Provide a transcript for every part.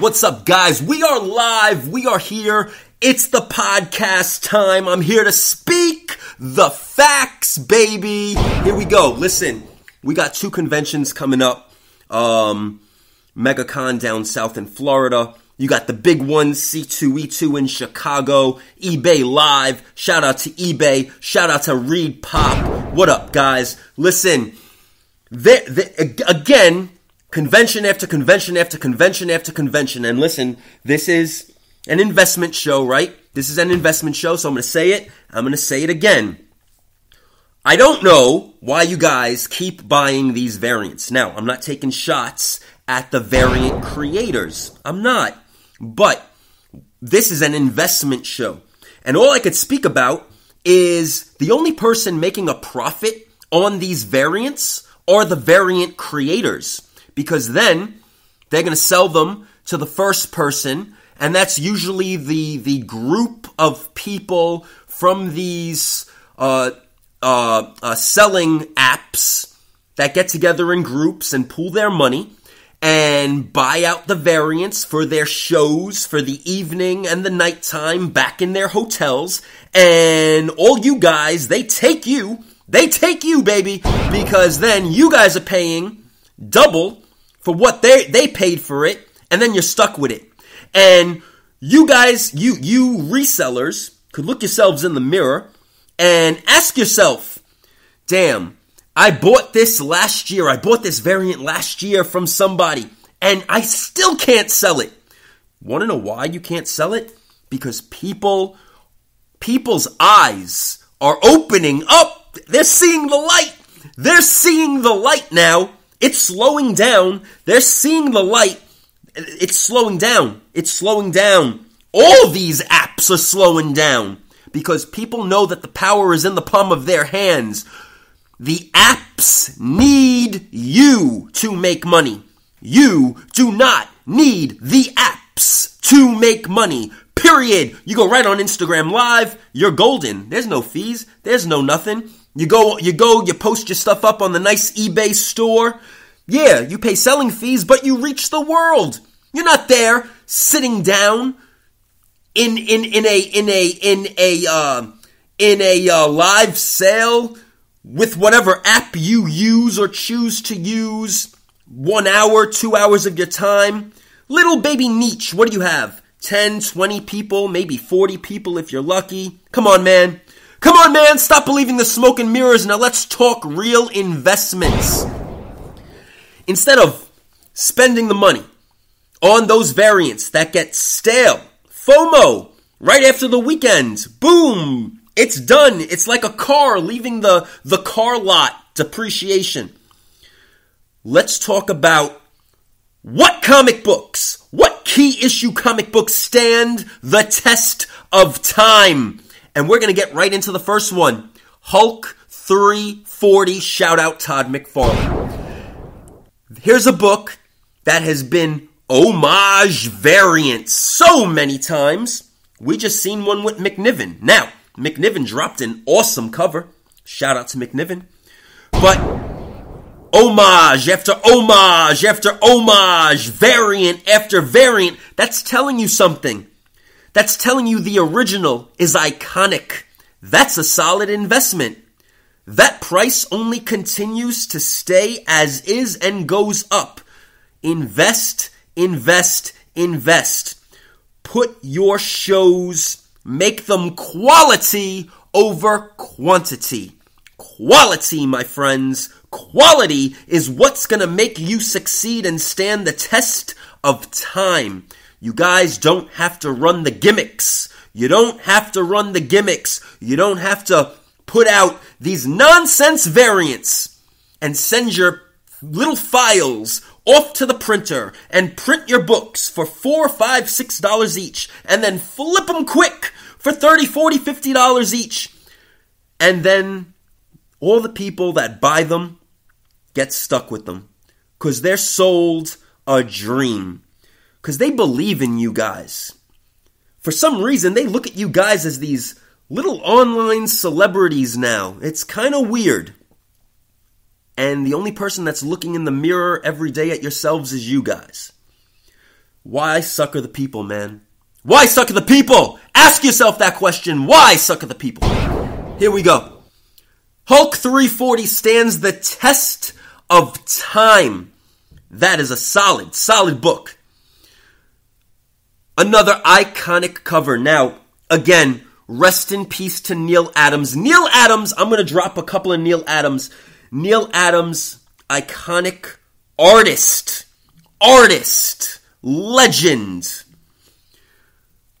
What's up, guys? We are live. We are here. It's the podcast time. I'm here to speak the facts, baby. Here we go. Listen, we got two conventions coming up. Um, MegaCon down south in Florida. You got the big one, C2E2 in Chicago, eBay Live. Shout out to eBay. Shout out to ReedPop. What up, guys? Listen, again, convention after convention after convention after convention. And listen, this is an investment show, right? This is an investment show, so I'm going to say it. I'm going to say it again. I don't know why you guys keep buying these variants. Now, I'm not taking shots at the variant creators. I'm not. But this is an investment show. And all I could speak about is the only person making a profit on these variants are the variant creators because then they're going to sell them to the first person and that's usually the the group of people from these uh, uh, uh, selling apps that get together in groups and pool their money and buy out the variants for their shows for the evening and the nighttime back in their hotels. And all you guys, they take you, they take you, baby, because then you guys are paying double for what they they paid for it, and then you're stuck with it. And you guys, you you resellers could look yourselves in the mirror and ask yourself, damn, I bought this last year. I bought this variant last year from somebody and I still can't sell it. Want to know why you can't sell it? Because people people's eyes are opening up. They're seeing the light. They're seeing the light now it's slowing down. They're seeing the light. It's slowing down. It's slowing down. All these apps are slowing down because people know that the power is in the palm of their hands. The apps need you to make money. You do not need the apps to make money. Period. You go right on Instagram Live, you're golden. There's no fees. There's no nothing. You go, you go, you post your stuff up on the nice eBay store. Yeah, you pay selling fees, but you reach the world. You're not there sitting down in in in a in a in a uh, in a uh, live sale with whatever app you use or choose to use. One hour, two hours of your time. Little baby niche, what do you have? 10, 20 people, maybe 40 people if you're lucky. Come on, man. Come on, man, stop believing the smoke and mirrors. Now let's talk real investments. Instead of spending the money on those variants that get stale, FOMO, right after the weekend, boom, it's done. It's like a car leaving the, the car lot depreciation. Let's talk about what comic books, what key issue comic books stand the test of time. And we're going to get right into the first one Hulk 340. Shout out Todd McFarlane. Here's a book that has been homage variants so many times. We just seen one with McNiven. Now, McNiven dropped an awesome cover. Shout out to McNiven. But homage after homage after homage, variant after variant, that's telling you something. That's telling you the original is iconic. That's a solid investment. That price only continues to stay as is and goes up. Invest, invest, invest. Put your shows, make them quality over quantity. Quality, my friends. Quality is what's gonna make you succeed and stand the test of time. You guys don't have to run the gimmicks. You don't have to run the gimmicks. You don't have to put out these nonsense variants and send your little files off to the printer and print your books for four, five, six dollars each and then flip them quick for 30, 40, 50 dollars each. And then all the people that buy them get stuck with them because they're sold a dream because they believe in you guys. For some reason, they look at you guys as these little online celebrities now. It's kind of weird. And the only person that's looking in the mirror every day at yourselves is you guys. Why sucker the people, man? Why sucker the people? Ask yourself that question. Why sucker the people? Here we go. Hulk 340 stands the test of time. That is a solid, solid book. Another iconic cover. Now, again, rest in peace to Neal Adams. Neal Adams, I'm going to drop a couple of Neal Adams. Neal Adams, iconic artist, artist, legend.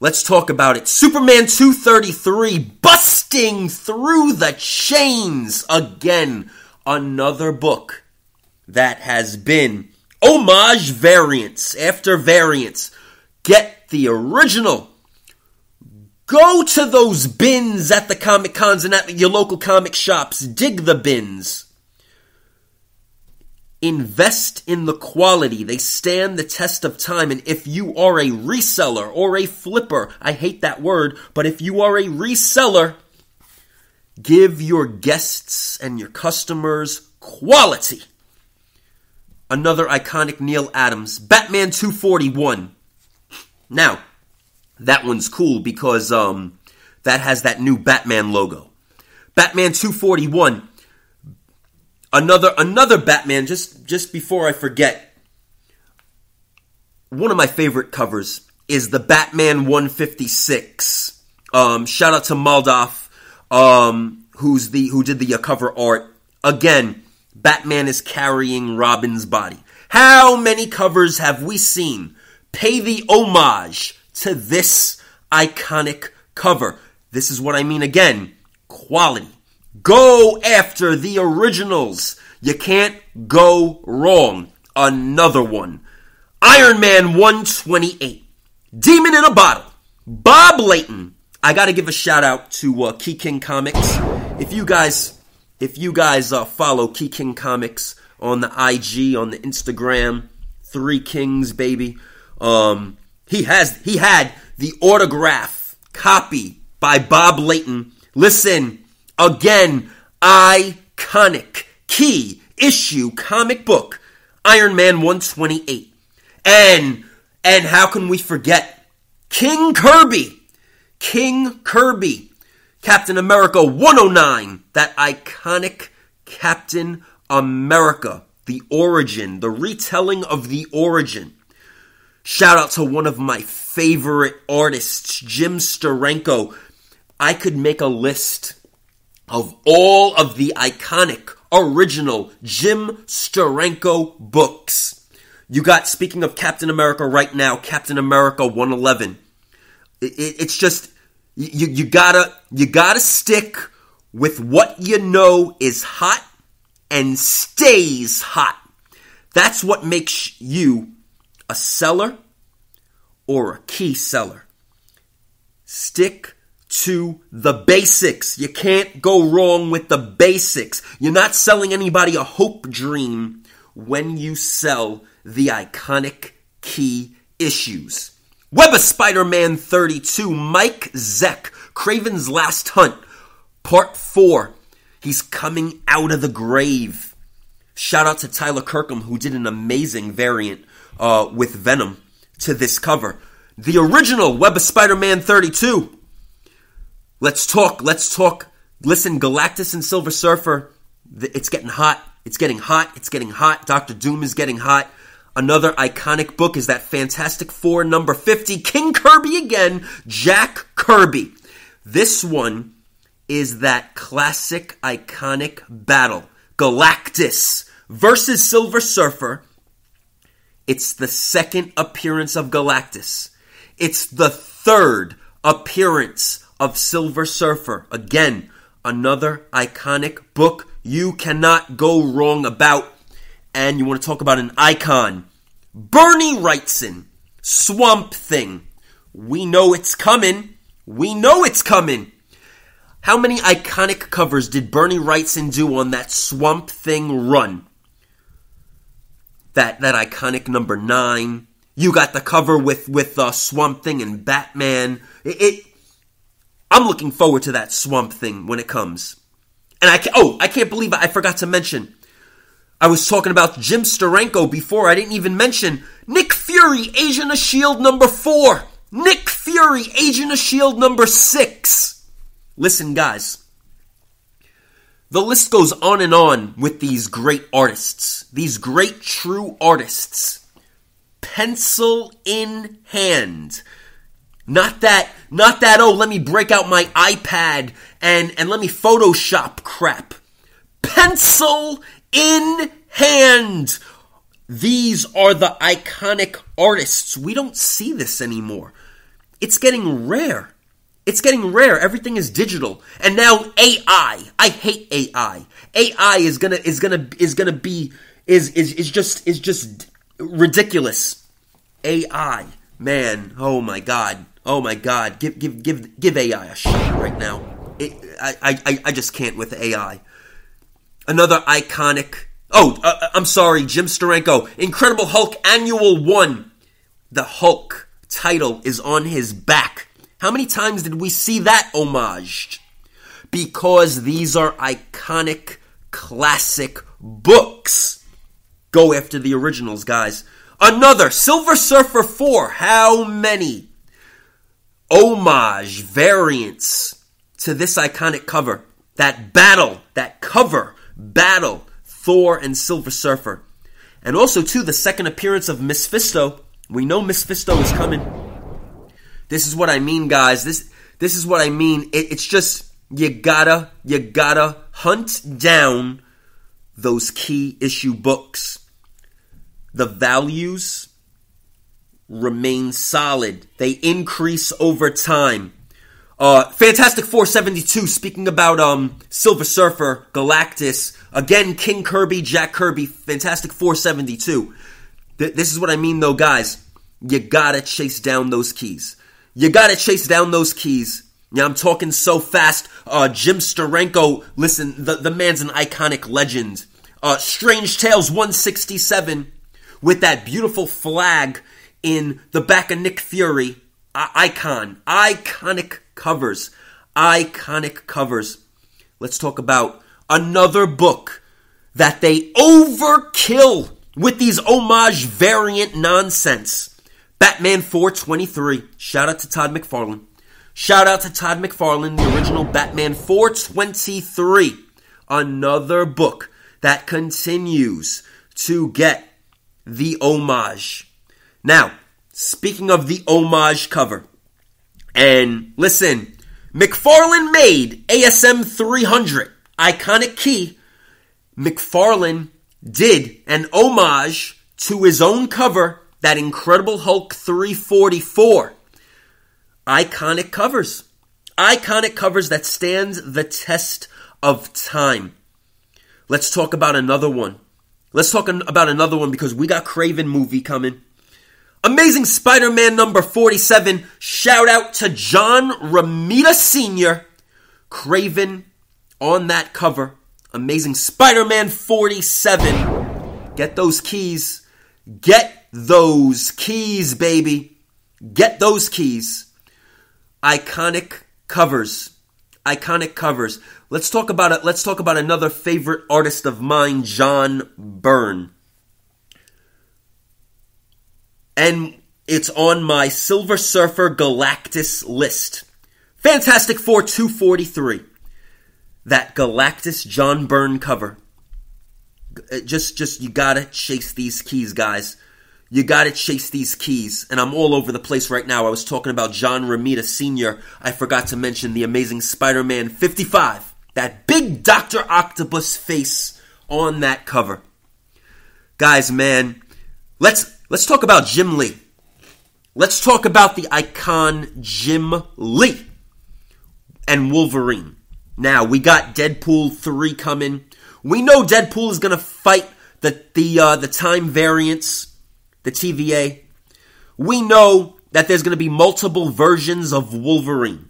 Let's talk about it. Superman 233 busting through the chains again. Another book that has been homage variants after variants. Get the original. Go to those bins at the Comic Cons and at your local comic shops. Dig the bins. Invest in the quality. They stand the test of time. And if you are a reseller or a flipper, I hate that word, but if you are a reseller, give your guests and your customers quality. Another iconic Neal Adams, Batman 241. Now, that one's cool because um, that has that new Batman logo. Batman 241 another another Batman. Just just before I forget, one of my favorite covers is the Batman 156. Um, shout out to Moldoff, um, who's the who did the uh, cover art. Again, Batman is carrying Robin's body. How many covers have we seen pay the homage to this iconic cover? This is what I mean again quality. Go after the originals. You can't go wrong. Another one. Iron Man 128. Demon in a Bottle. Bob Layton. I got to give a shout out to uh, Key King Comics. If you guys, if you guys uh, follow Key King Comics on the IG, on the Instagram, Three Kings, baby. Um, he has, he had the autograph copy by Bob Layton. Listen, Again, iconic key issue comic book Iron Man 128. And and how can we forget King Kirby? King Kirby. Captain America 109, that iconic Captain America, the origin, the retelling of the origin. Shout out to one of my favorite artists, Jim Steranko. I could make a list of all of the iconic original Jim Steranko books. You got, speaking of Captain America right now, Captain America 111. It, it, it's just, you, you gotta, you gotta stick with what you know is hot and stays hot. That's what makes you a seller or a key seller. Stick to the basics. You can't go wrong with the basics. You're not selling anybody a hope dream when you sell the iconic key issues. Web of Spider-Man 32, Mike Zeck, Kraven's Last Hunt, Part 4. He's coming out of the grave. Shout out to Tyler Kirkham, who did an amazing variant uh, with Venom to this cover. The original Web of Spider-Man 32 Let's talk. Let's talk. Listen, Galactus and Silver Surfer. It's getting hot. It's getting hot. It's getting hot. Doctor Doom is getting hot. Another iconic book is that Fantastic Four number 50, King Kirby again, Jack Kirby. This one is that classic iconic battle Galactus versus Silver Surfer. It's the second appearance of Galactus. It's the third appearance of Silver Surfer. Again, another iconic book you cannot go wrong about. And you want to talk about an icon. Bernie Wrightson, Swamp Thing. We know it's coming. We know it's coming. How many iconic covers did Bernie Wrightson do on that Swamp Thing run? That that iconic number nine. You got the cover with with uh, Swamp Thing and Batman. It, it I'm looking forward to that swamp thing when it comes. And I can, oh, I can't believe I forgot to mention. I was talking about Jim Steranko before. I didn't even mention Nick Fury Agent of S.H.I.E.L.D. number 4. Nick Fury, Agent of S.H.I.E.L.D. number 6. Listen, guys. The list goes on and on with these great artists, these great true artists. Pencil in hand. Not that, not that, oh, let me break out my iPad and, and let me Photoshop crap. Pencil in hand. These are the iconic artists. We don't see this anymore. It's getting rare. It's getting rare. Everything is digital. And now AI. I hate AI. AI is gonna, is gonna, is gonna be, is, is, is just, is just ridiculous. AI. Man, oh my god. Oh my god. Give, give, give, give AI a shot right now. It, I, I, I just can't with AI. Another iconic Oh, uh, uh, I'm sorry, Jim Steranko. Incredible Hulk Annual 1. The Hulk title is on his back. How many times did we see that homaged? Because these are iconic, classic books. Go after the originals, guys. Another, Silver Surfer 4. How many homage variants to this iconic cover? That battle, that cover battle Thor, and Silver Surfer. And also, too, the second appearance of Mephisto. We know Mephisto is coming. This is what I mean, guys. This this is what I mean. It, it's just you gotta you gotta hunt down those key issue books. The values remain solid. They increase over time. Uh, Fantastic Four 72, speaking about um, Silver Surfer, Galactus, again, King Kirby, Jack Kirby, Fantastic Four 72. Th- this is what I mean though, guys. You gotta chase down those keys. You gotta chase down those keys. Yeah, I'm talking so fast. Uh, Jim Steranko, listen, the, the man's an iconic legend. Uh, Strange Tales 167 with that beautiful flag in the back of Nick Fury. I- icon. Iconic covers. Iconic covers. Let's talk about another book that they overkill with these homage variant nonsense. Batman 423. Shout out to Todd McFarlane. Shout out to Todd McFarlane, the original Batman 423. Another book that continues to get the homage. Now, speaking of the homage cover, and listen, McFarlane made ASM 300, iconic key. McFarlane did an homage to his own cover, that Incredible Hulk 344. Iconic covers. Iconic covers that stands the test of time. Let's talk about another one. Let's talk about another one because we got Kraven movie coming. Amazing Spider Man number 47. Shout out to John Romita Sr. Kraven on that cover. Amazing Spider Man 47. Get those keys. Get those keys, baby. Get those keys. Iconic covers. Iconic covers. Let's talk about it. Let's talk about another favorite artist of mine, John Byrne and it's on my Silver Surfer Galactus list. Fantastic Four 243. That Galactus John Byrne cover. Uh, just, just, you gotta chase these keys, guys. You gotta chase these keys. And I'm all over the place right now. I was talking about John Romita Sr. I forgot to mention the amazing Spider Man 55. That big Dr. Octopus face on that cover. Guys, man, let's Let's talk about Jim Lee. Let's talk about the icon Jim Lee and Wolverine. Now, we got Deadpool 3 coming. We know Deadpool is going to fight the the uh, the time variants, the TVA. We know that there's going to be multiple versions of Wolverine.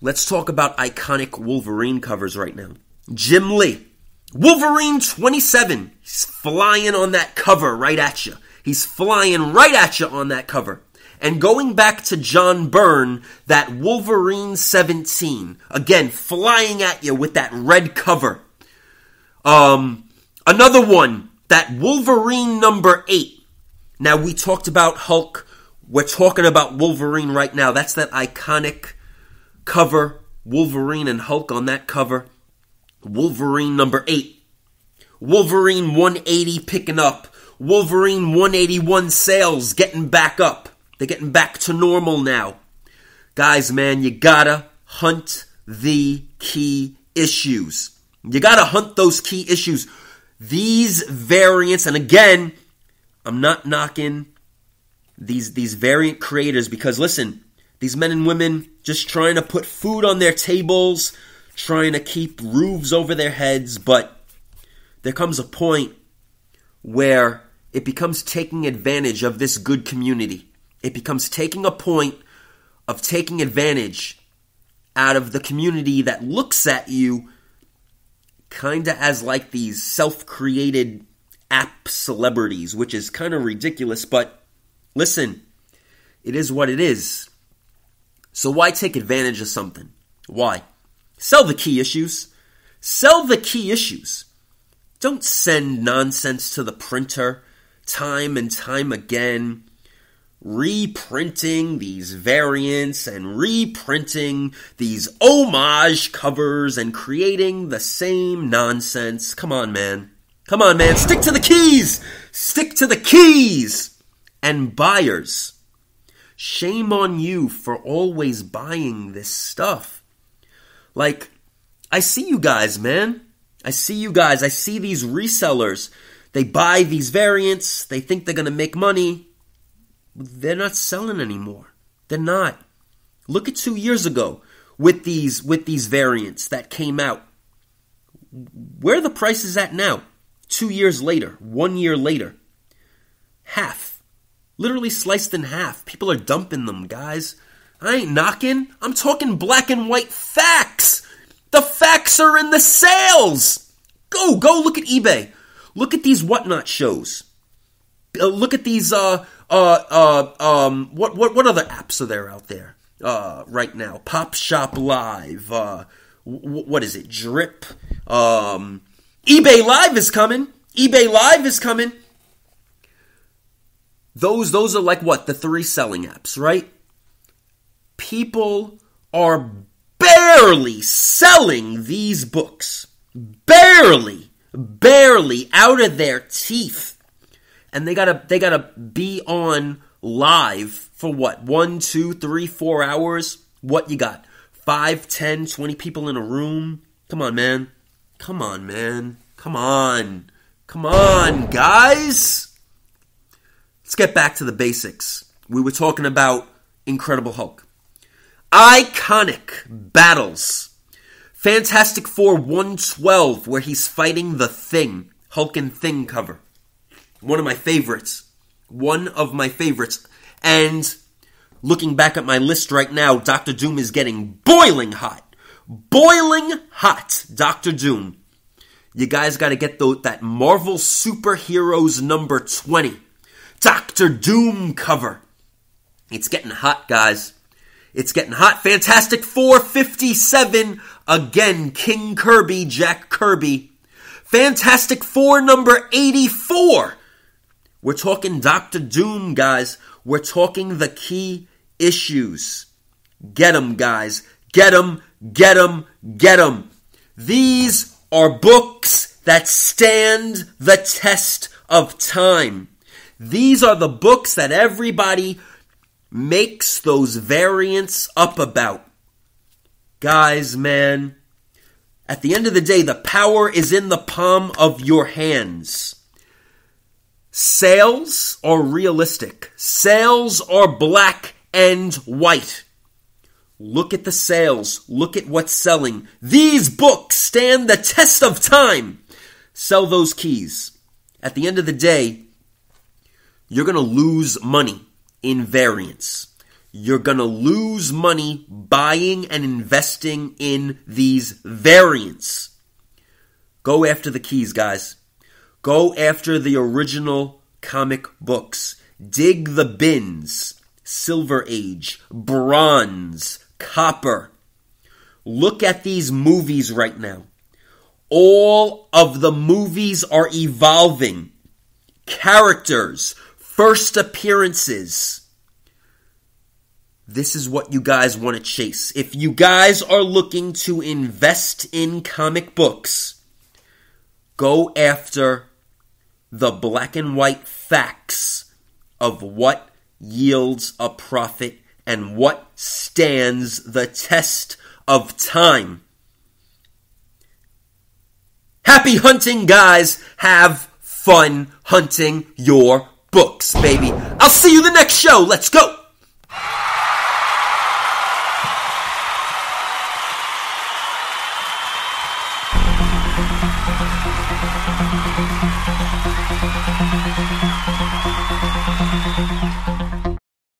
Let's talk about iconic Wolverine covers right now. Jim Lee Wolverine 27. He's flying on that cover right at you. He's flying right at you on that cover. And going back to John Byrne, that Wolverine 17, again, flying at you with that red cover. Um, another one, that Wolverine number 8. Now, we talked about Hulk. We're talking about Wolverine right now. That's that iconic cover. Wolverine and Hulk on that cover. Wolverine number 8. Wolverine 180 picking up. Wolverine 181 sales getting back up. They're getting back to normal now. Guys, man, you gotta hunt the key issues. You gotta hunt those key issues. These variants, and again, I'm not knocking these these variant creators because listen, these men and women just trying to put food on their tables, trying to keep roofs over their heads, but there comes a point where it becomes taking advantage of this good community. It becomes taking a point of taking advantage out of the community that looks at you kind of as like these self created app celebrities, which is kind of ridiculous, but listen, it is what it is. So why take advantage of something? Why? Sell the key issues. Sell the key issues. Don't send nonsense to the printer time and time again, reprinting these variants and reprinting these homage covers and creating the same nonsense. Come on, man. Come on, man. Stick to the keys. Stick to the keys. And buyers, shame on you for always buying this stuff. Like, I see you guys, man. I see you guys. I see these resellers. They buy these variants. They think they're going to make money. They're not selling anymore. They're not. Look at two years ago with these with these variants that came out. Where the prices at now? Two years later, one year later, half. Literally sliced in half. People are dumping them, guys. I ain't knocking. I'm talking black and white facts. The facts are in the sales. Go, go look at eBay. Look at these whatnot shows. Uh, look at these. Uh, uh, uh, um, what, what, what other apps are there out there? Uh, right now, Pop Shop Live. Uh, w- what is it? Drip. Um, eBay Live is coming. eBay Live is coming. Those those are like what the three selling apps, right? People are barely selling these books. Barely, barely out of their teeth. And they gotta they gotta be on live for what? One, two, three, four hours? What you got? Five, ten, twenty people in a room? Come on, man. Come on, man. Come on. Come on, guys. Let's get back to the basics. We were talking about Incredible Hulk. Iconic battles. Fantastic Four 112, where he's fighting the Thing. Hulk and Thing cover. One of my favorites. One of my favorites. And looking back at my list right now, Doctor Doom is getting boiling hot. Boiling hot, Doctor Doom. You guys got to get the, that Marvel Superheroes number 20. Doctor Doom cover. It's getting hot, guys. It's getting hot. Fantastic Four 57. Again, King Kirby, Jack Kirby. Fantastic Four number 84. We're talking Doctor Doom, guys. We're talking the key issues. Get them, guys. Get them, get them, get them. These are books that stand the test of time. These are the books that everybody makes those variants up about. Guys, man, at the end of the day, the power is in the palm of your hands. Sales are realistic. Sales are black and white. Look at the sales. Look at what's selling. These books stand the test of time. Sell those keys. At the end of the day, you're going to lose money in variants. You're going to lose money buying and investing in these variants. Go after the keys, guys. Go after the original comic books. Dig the bins. Silver Age, Bronze, Copper. Look at these movies right now. All of the movies are evolving. Characters, first appearances. This is what you guys want to chase. If you guys are looking to invest in comic books, go after the black and white facts of what yields a profit and what stands the test of time. Happy hunting, guys! Have fun hunting your books, baby. I'll see you the next show. Let's go!